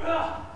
Ugh.